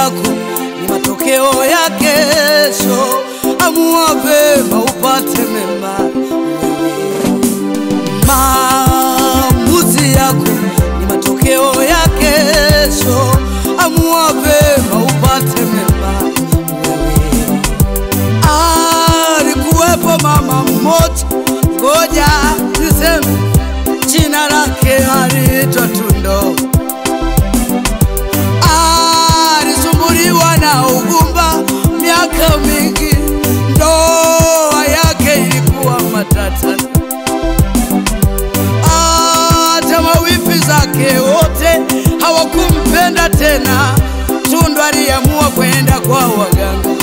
yako ni matokeo ya kesho. Amua vema upate mema. Maamuzi yako ni matokeo ya kesho. Amua vema upate mema. Alikuwepo mama mmoja, ngoja hawakumpenda tena. Tundu aliamua kwenda kwa waganga.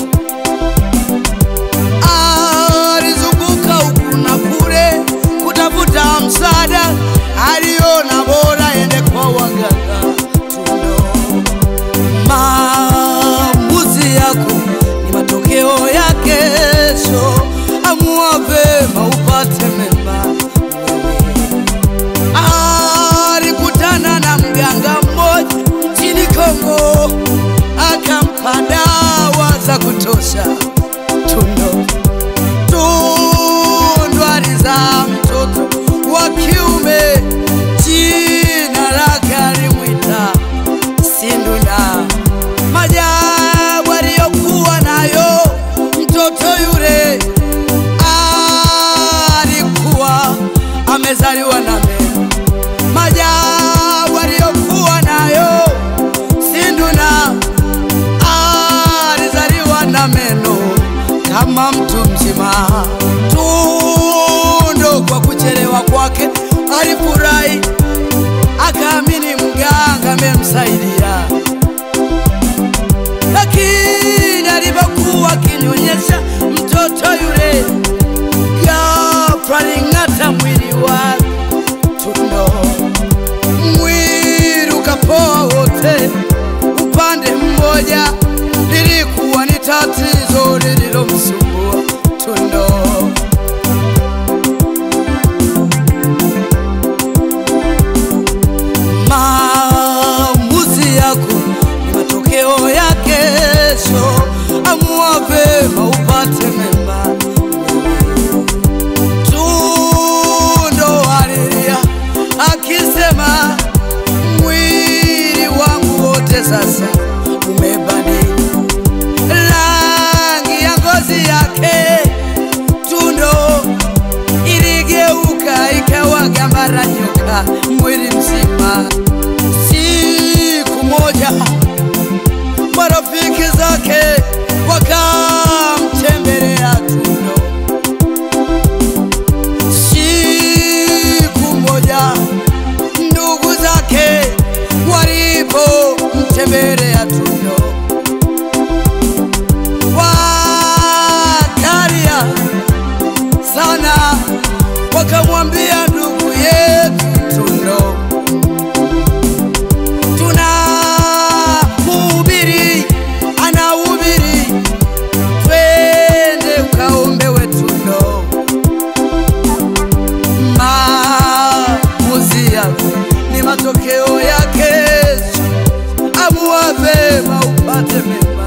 Kutosha. Tundo Tundu za mtoto wa kiume, jina lake alimwita Sinduna. Majabu aliyokuwa nayo mtoto yule, alikuwa amezaliwa na alifurahi, akaamini mganga amemsaidia, lakini alipokuwa akinyonyesha mtoto yule, ghafla aling'ata mwili wake. Tundo mwili ukapoa wote upande mmoja, lilikuwa ni tatizo lililomsumbua sasa umebadili rangi ya ngozi yake. Tundo iligeuka ikawa gambara nyoka mwili mzima. Siku moja marafiki zake wakamtembelea wakamwambia ndugu yetu Tundo, tuna mhubiri anahubiri, twende ukaombewe Tundo. Maamuzi yako ni matokeo ya kesho. Amua vema upate mema.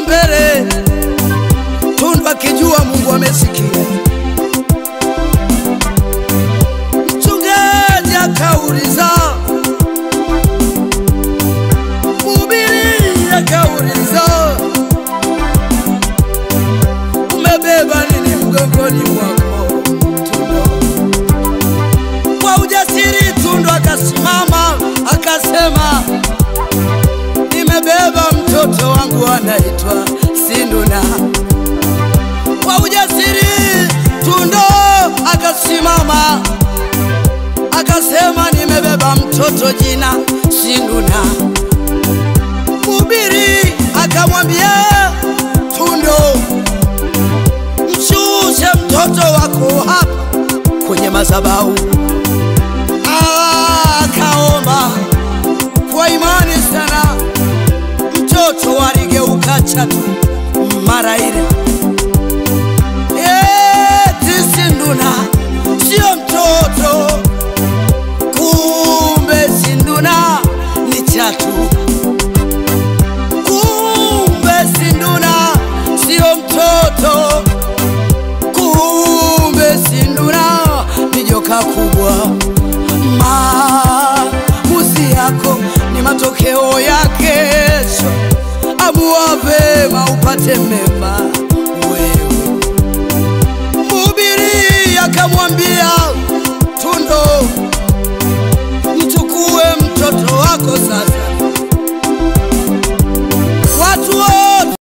mbele. Tundu akijua Mungu amesikia. Mchungaji akauliza, mhubiri akauliza, umebeba nini mgongoni mwako? Anaitwa Sinduna. Kwa ujasiri Tundo akasimama akasema, nimebeba mtoto jina Sinduna. Mhubiri akamwambia Tundo, mshushe mtoto wako hapa kwenye madhabahu. Akaomba kwa imani sana, mtoto aligeuka chatu mara ile. Eti Sinduna sio mtoto, kumbe Sinduna ni chatu. Kumbe Sinduna sio mtoto, kumbe Sinduna ni joka kubwa. Maamuzi yako ni matokeo ya kesho. Amua vema mema